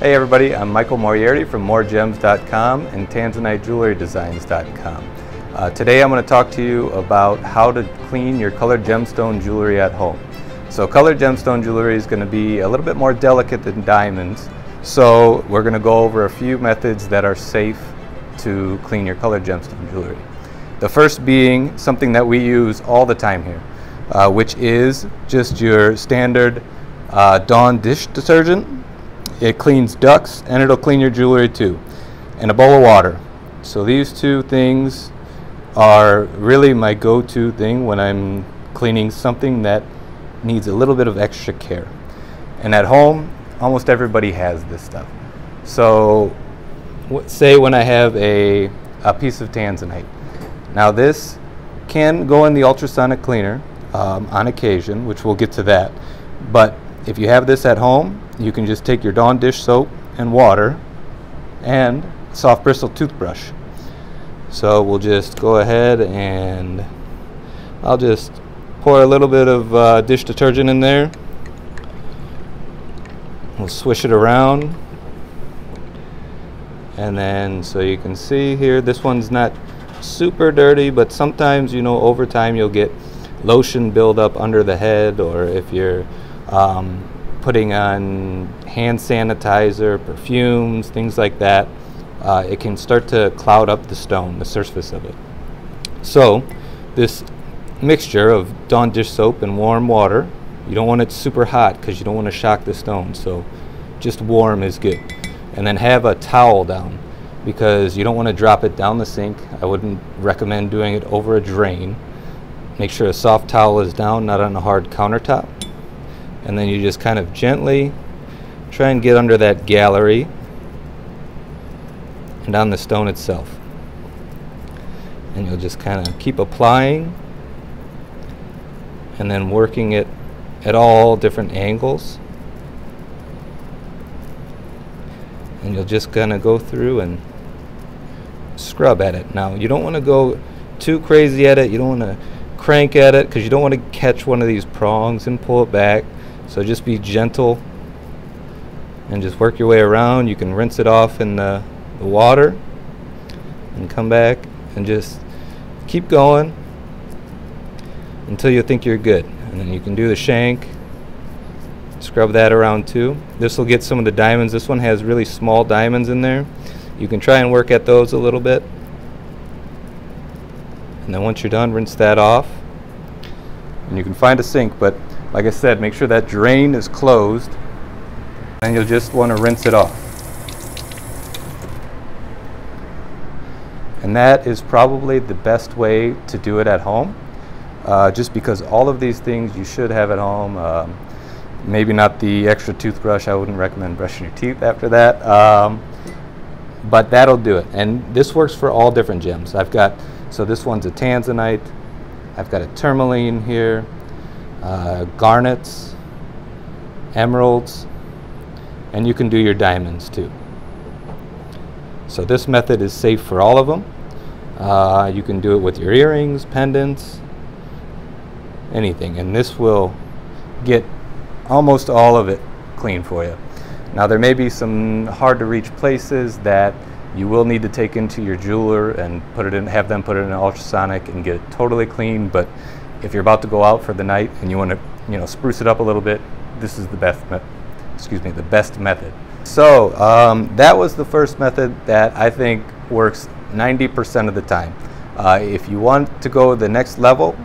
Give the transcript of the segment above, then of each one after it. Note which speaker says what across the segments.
Speaker 1: Hey everybody, I'm Michael Moriarty from moregems.com and tanzanitejewelrydesigns.com. Uh, today I'm going to talk to you about how to clean your colored gemstone jewelry at home. So colored gemstone jewelry is going to be a little bit more delicate than diamonds, so we're going to go over a few methods that are safe to clean your colored gemstone jewelry. The first being something that we use all the time here, uh, which is just your standard uh, Dawn dish detergent. It cleans ducks and it'll clean your jewelry too. And a bowl of water. So these two things are really my go-to thing when I'm cleaning something that needs a little bit of extra care. And at home, almost everybody has this stuff. So say when I have a, a piece of tanzanite. Now this can go in the ultrasonic cleaner um, on occasion, which we'll get to that. But if you have this at home, you can just take your Dawn dish soap and water and soft bristle toothbrush. So we'll just go ahead and I'll just pour a little bit of uh, dish detergent in there. We'll swish it around. And then so you can see here, this one's not super dirty, but sometimes, you know, over time you'll get lotion buildup under the head or if you're um, putting on hand sanitizer, perfumes, things like that, uh, it can start to cloud up the stone, the surface of it. So this mixture of Dawn dish soap and warm water, you don't want it super hot because you don't want to shock the stone, so just warm is good. And then have a towel down because you don't want to drop it down the sink. I wouldn't recommend doing it over a drain. Make sure a soft towel is down, not on a hard countertop and then you just kind of gently try and get under that gallery and on the stone itself. And you'll just kind of keep applying and then working it at all different angles. And you'll just of go through and scrub at it. Now you don't want to go too crazy at it. You don't want to crank at it because you don't want to catch one of these prongs and pull it back so just be gentle and just work your way around. You can rinse it off in the, the water and come back and just keep going until you think you're good. And then you can do the shank, scrub that around too. This will get some of the diamonds. This one has really small diamonds in there. You can try and work at those a little bit. And then once you're done, rinse that off. And you can find a sink, but like I said, make sure that drain is closed and you'll just want to rinse it off. And that is probably the best way to do it at home. Uh, just because all of these things you should have at home. Um, maybe not the extra toothbrush. I wouldn't recommend brushing your teeth after that. Um, but that'll do it. And this works for all different gems. I've got, so this one's a tanzanite. I've got a tourmaline here uh, garnets, emeralds, and you can do your diamonds too. So this method is safe for all of them. Uh, you can do it with your earrings, pendants, anything, and this will get almost all of it clean for you. Now there may be some hard to reach places that you will need to take into your jeweler and put it in, have them put it in an ultrasonic and get it totally clean, but if you're about to go out for the night and you want to, you know, spruce it up a little bit, this is the best, excuse me, the best method. So um, that was the first method that I think works 90% of the time. Uh, if you want to go the next level,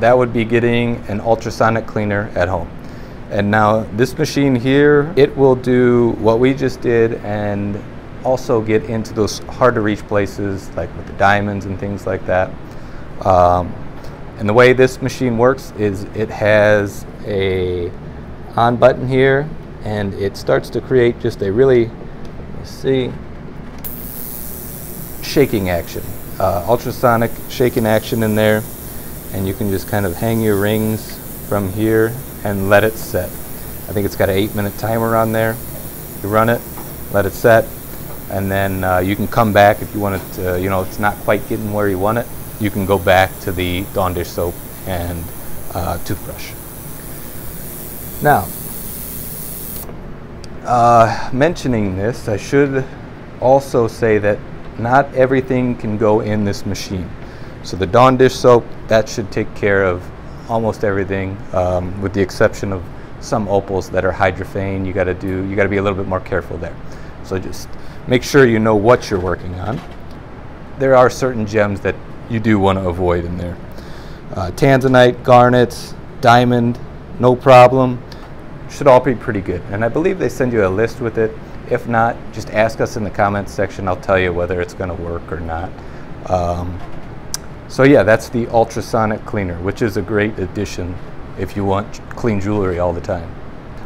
Speaker 1: that would be getting an ultrasonic cleaner at home. And now this machine here, it will do what we just did and also get into those hard to reach places like with the diamonds and things like that. Um, and the way this machine works is it has a on button here and it starts to create just a really, see, shaking action. Uh, ultrasonic shaking action in there and you can just kind of hang your rings from here and let it set. I think it's got an eight minute timer on there. You run it, let it set, and then uh, you can come back if you want it to, you know, it's not quite getting where you want it you can go back to the Dawn dish soap and uh, toothbrush. Now, uh, mentioning this, I should also say that not everything can go in this machine. So the Dawn dish soap, that should take care of almost everything, um, with the exception of some opals that are hydrophane. You got to do, you got to be a little bit more careful there. So just make sure you know what you're working on. There are certain gems that you do want to avoid in there. Uh, tanzanite, garnets, diamond, no problem. Should all be pretty good. And I believe they send you a list with it. If not, just ask us in the comments section. I'll tell you whether it's going to work or not. Um, so yeah, that's the ultrasonic cleaner, which is a great addition if you want clean jewelry all the time.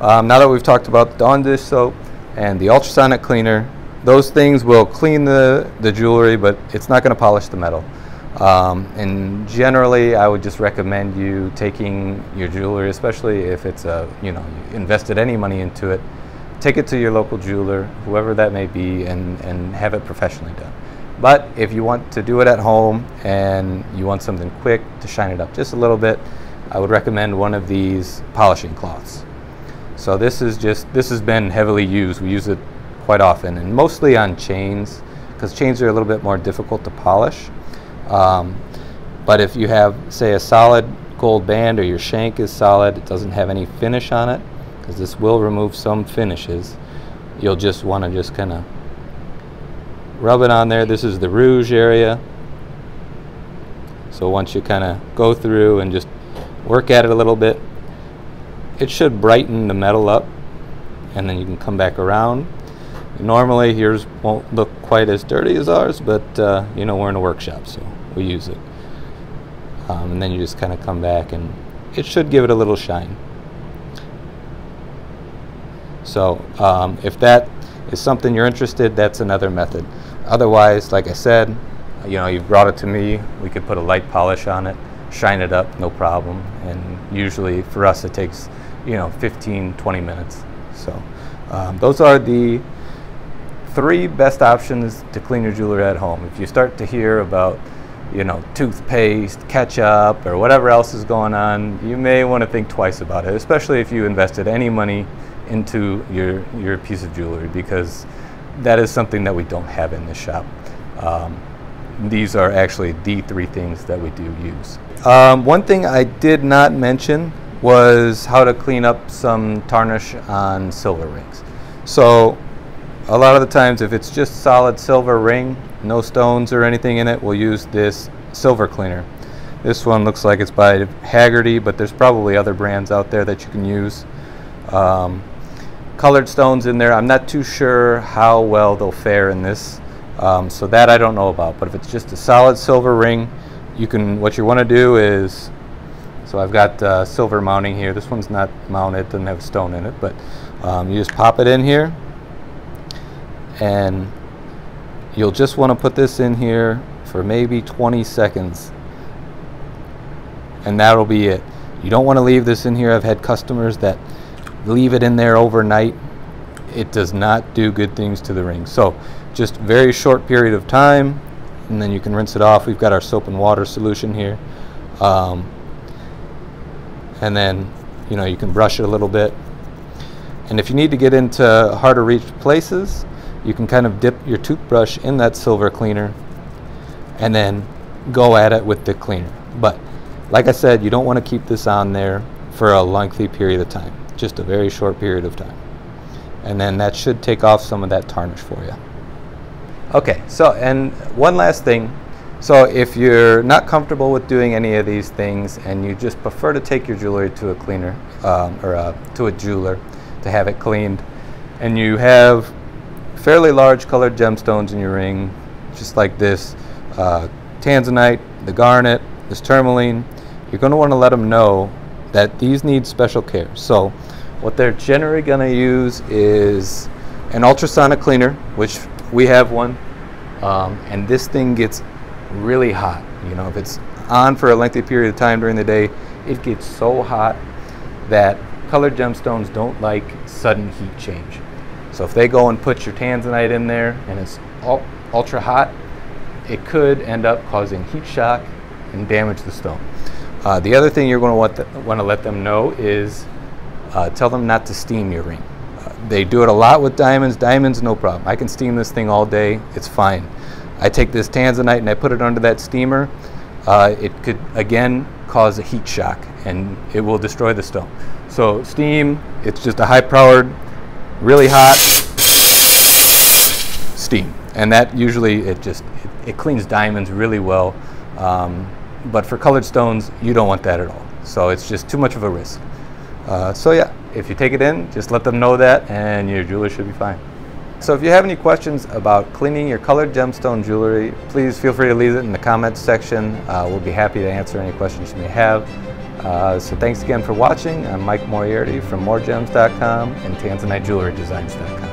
Speaker 1: Um, now that we've talked about the Dawn dish soap and the ultrasonic cleaner, those things will clean the, the jewelry, but it's not going to polish the metal. Um, and generally, I would just recommend you taking your jewelry, especially if it's a, you know, you invested any money into it, take it to your local jeweler, whoever that may be, and, and have it professionally done. But if you want to do it at home and you want something quick to shine it up just a little bit, I would recommend one of these polishing cloths. So this is just, this has been heavily used. We use it quite often and mostly on chains because chains are a little bit more difficult to polish. Um, but if you have, say, a solid gold band or your shank is solid, it doesn't have any finish on it, because this will remove some finishes, you'll just want to just kind of rub it on there. This is the rouge area. So once you kind of go through and just work at it a little bit, it should brighten the metal up and then you can come back around. Normally yours won't look quite as dirty as ours, but uh, you know we're in a workshop so we use it. Um, and then you just kind of come back and it should give it a little shine. So um, if that is something you're interested, that's another method. Otherwise, like I said, you know, you've brought it to me, we could put a light polish on it, shine it up, no problem. And usually for us it takes, you know, 15, 20 minutes. So um, those are the three best options to clean your jewelry at home. If you start to hear about you know, toothpaste, ketchup, or whatever else is going on, you may want to think twice about it, especially if you invested any money into your, your piece of jewelry because that is something that we don't have in the shop. Um, these are actually the three things that we do use. Um, one thing I did not mention was how to clean up some tarnish on silver rings. So a lot of the times if it's just solid silver ring, no stones or anything in it, we'll use this silver cleaner. This one looks like it's by Hagerty, but there's probably other brands out there that you can use. Um, colored stones in there. I'm not too sure how well they'll fare in this, um, so that I don't know about. But if it's just a solid silver ring, you can. What you want to do is, so I've got uh, silver mounting here. This one's not mounted; doesn't have a stone in it. But um, you just pop it in here, and You'll just want to put this in here for maybe 20 seconds and that'll be it. You don't want to leave this in here. I've had customers that leave it in there overnight. It does not do good things to the ring. So just very short period of time and then you can rinse it off. We've got our soap and water solution here. Um, and then you know you can brush it a little bit. And if you need to get into harder reach places, you can kind of dip your toothbrush in that silver cleaner and then go at it with the cleaner. But like I said, you don't want to keep this on there for a lengthy period of time, just a very short period of time. And then that should take off some of that tarnish for you. Okay, so and one last thing. So if you're not comfortable with doing any of these things and you just prefer to take your jewelry to a cleaner um, or uh, to a jeweler to have it cleaned and you have fairly large colored gemstones in your ring, just like this uh, tanzanite, the garnet, this tourmaline, you're going to want to let them know that these need special care. So what they're generally going to use is an ultrasonic cleaner, which we have one, um, and this thing gets really hot. You know, if it's on for a lengthy period of time during the day, it gets so hot that colored gemstones don't like sudden heat change. So if they go and put your tanzanite in there and it's ultra hot, it could end up causing heat shock and damage the stone. Uh, the other thing you're going to want, want to let them know is uh, tell them not to steam your ring. Uh, they do it a lot with diamonds. Diamonds, no problem. I can steam this thing all day. It's fine. I take this tanzanite and I put it under that steamer. Uh, it could, again, cause a heat shock and it will destroy the stone. So steam, it's just a high-powered, really hot steam. And that usually, it just, it, it cleans diamonds really well. Um, but for colored stones, you don't want that at all. So it's just too much of a risk. Uh, so yeah, if you take it in, just let them know that and your jeweler should be fine. So if you have any questions about cleaning your colored gemstone jewelry, please feel free to leave it in the comments section. Uh, we'll be happy to answer any questions you may have. Uh, so thanks again for watching. I'm Mike Moriarty from moregems.com and TanzaniteJewelryDesigns.com.